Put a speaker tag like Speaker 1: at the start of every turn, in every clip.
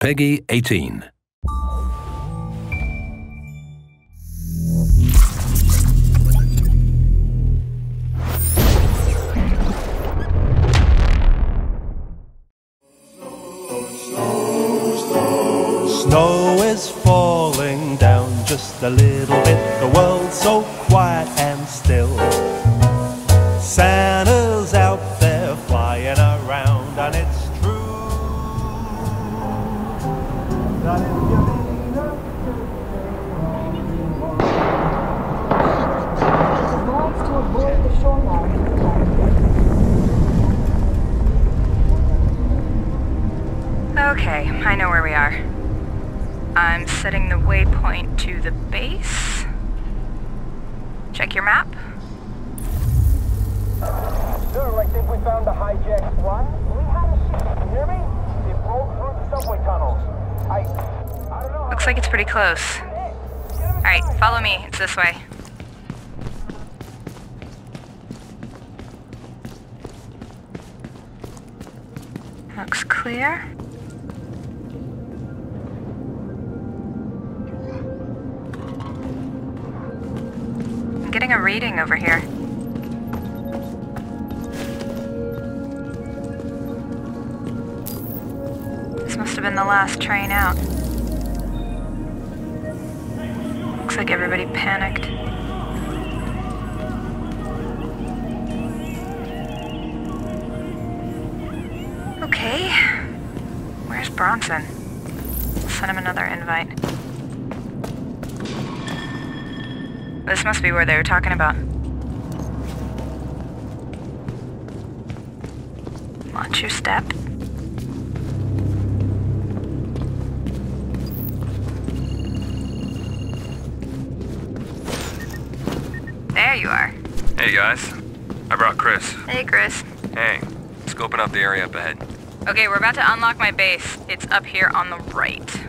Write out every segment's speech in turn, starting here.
Speaker 1: Peggy 18.
Speaker 2: Snow is falling down just a little bit. The world's so quiet and still. Santa's
Speaker 3: we are. I'm setting the waypoint to the base. Check your map.
Speaker 4: Sir, I think we found the hijacked one. We had a ship. You hear me? It rolled through the subway tunnels. I... I don't know.
Speaker 3: Looks like it's pretty close. Alright, follow me. It's this way. Looks clear. Reading over here. This must have been the last train out. Looks like everybody panicked. Okay. Where's Bronson? I'll send him another invite. This must be where they were talking about. Watch your step. There you are.
Speaker 5: Hey guys, I brought Chris.
Speaker 3: Hey, Chris.
Speaker 5: Hey, scoping out the area up ahead.
Speaker 3: Okay, we're about to unlock my base. It's up here on the right.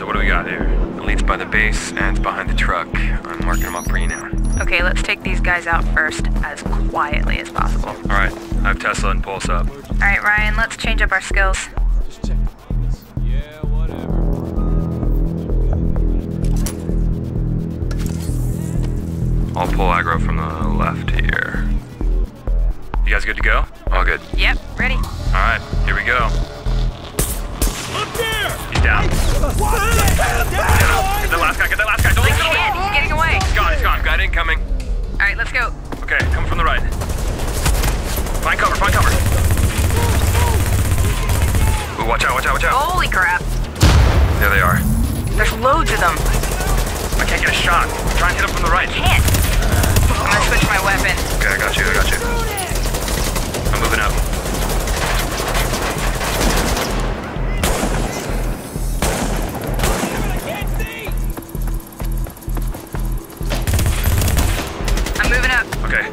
Speaker 5: So what do we got here? It leads by the base and it's behind the truck. I'm marking them up for you now.
Speaker 3: Okay, let's take these guys out first as quietly as possible.
Speaker 5: Alright, I have Tesla and Pulse up.
Speaker 3: Alright, Ryan, let's change up our skills.
Speaker 5: I'll pull aggro from the left here. You guys good to go? All good.
Speaker 3: Yep, ready.
Speaker 5: Alright, here we go. Gone, he's gone. Guy incoming.
Speaker 3: Alright, let's go.
Speaker 5: Okay, coming from the right. Find cover, find cover. Ooh, watch out, watch out, watch out.
Speaker 3: Holy crap.
Speaker 5: There they are.
Speaker 3: There's loads of them.
Speaker 5: I can't get a shot. Try and hit him from the right.
Speaker 3: Can't. I'm gonna switch my weapon.
Speaker 5: Okay, I got you, I got you. I'm moving up. Okay.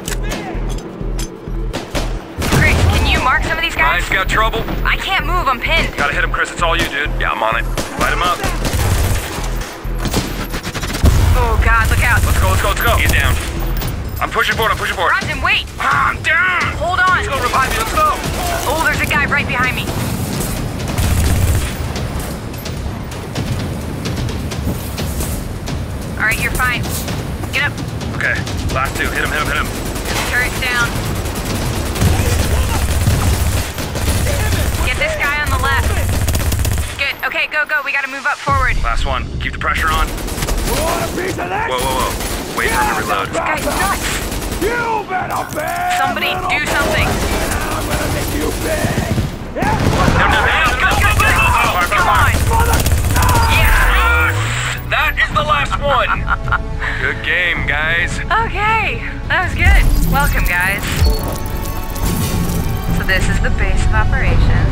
Speaker 3: Chris, can you mark some of these guys?
Speaker 5: Ryan's got trouble.
Speaker 3: I can't move, I'm pinned.
Speaker 5: Gotta hit him, Chris. It's all you, dude. Yeah, I'm on it. Light him up.
Speaker 3: Oh god, look out.
Speaker 5: Let's go, let's go, let's go. Get down. I'm pushing forward, I'm pushing forward.
Speaker 3: Bronson, wait.
Speaker 5: Ah, I'm down.
Speaker 3: Hold on.
Speaker 5: Let's go, revive me, let's go.
Speaker 3: Oh, there's a guy right behind me. Alright, you're fine. Get up.
Speaker 5: Okay, last two. Hit him, hit him, hit him.
Speaker 3: Turret's down. Get this guy on the left. Good. Okay, go, go. We gotta move up forward.
Speaker 5: Last one. Keep the pressure on. Whoa, whoa, whoa. Wait for him to reload.
Speaker 3: This guy's nuts.
Speaker 4: You better be!
Speaker 3: Somebody do something.
Speaker 4: I'm gonna make you
Speaker 5: fire,
Speaker 3: Come on.
Speaker 5: fire.
Speaker 3: Yeah.
Speaker 5: That is the last one. Good game, guys.
Speaker 3: Okay, that was good. Welcome, guys. So this is the base of operations.